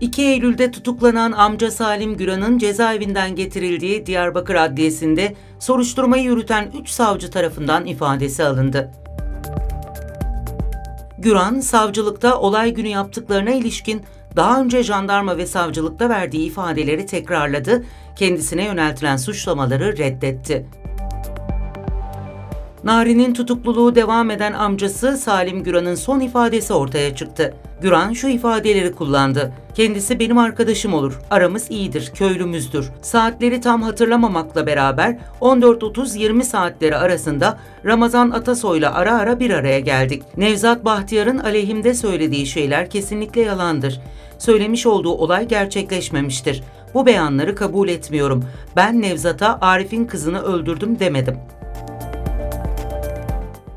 2 Eylül'de tutuklanan amca Salim Güran'ın cezaevinden getirildiği Diyarbakır Adliyesi'nde soruşturmayı yürüten 3 savcı tarafından ifadesi alındı. Güran, savcılıkta olay günü yaptıklarına ilişkin daha önce jandarma ve savcılıkta verdiği ifadeleri tekrarladı, kendisine yöneltilen suçlamaları reddetti. Nari'nin tutukluluğu devam eden amcası Salim Güran'ın son ifadesi ortaya çıktı. Güran şu ifadeleri kullandı. Kendisi benim arkadaşım olur. Aramız iyidir, köylümüzdür. Saatleri tam hatırlamamakla beraber 14.30-20 saatleri arasında Ramazan Atasoy'la ara ara bir araya geldik. Nevzat Bahtiyar'ın aleyhimde söylediği şeyler kesinlikle yalandır. Söylemiş olduğu olay gerçekleşmemiştir. Bu beyanları kabul etmiyorum. Ben Nevzat'a Arif'in kızını öldürdüm demedim.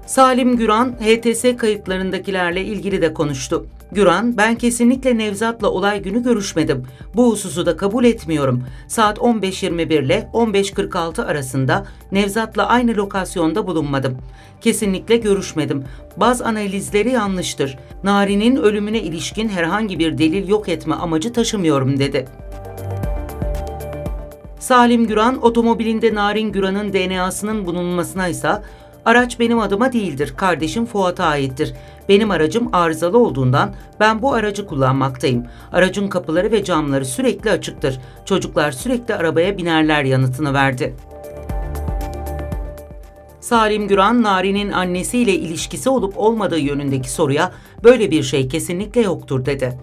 Salim Güran, HTS kayıtlarındakilerle ilgili de konuştu. Güran, ben kesinlikle Nevzat'la olay günü görüşmedim. Bu hususu da kabul etmiyorum. Saat 15.21 ile 15.46 arasında Nevzat'la aynı lokasyonda bulunmadım. Kesinlikle görüşmedim. Baz analizleri yanlıştır. Nari'nin ölümüne ilişkin herhangi bir delil yok etme amacı taşımıyorum dedi. Salim Güran, otomobilinde Narin Güran'ın DNA'sının bulunmasına ise Araç benim adıma değildir, kardeşim Fuat'a aittir. Benim aracım arızalı olduğundan ben bu aracı kullanmaktayım. Aracın kapıları ve camları sürekli açıktır. Çocuklar sürekli arabaya binerler yanıtını verdi. Salim Güran, Nari'nin annesiyle ilişkisi olup olmadığı yönündeki soruya böyle bir şey kesinlikle yoktur dedi.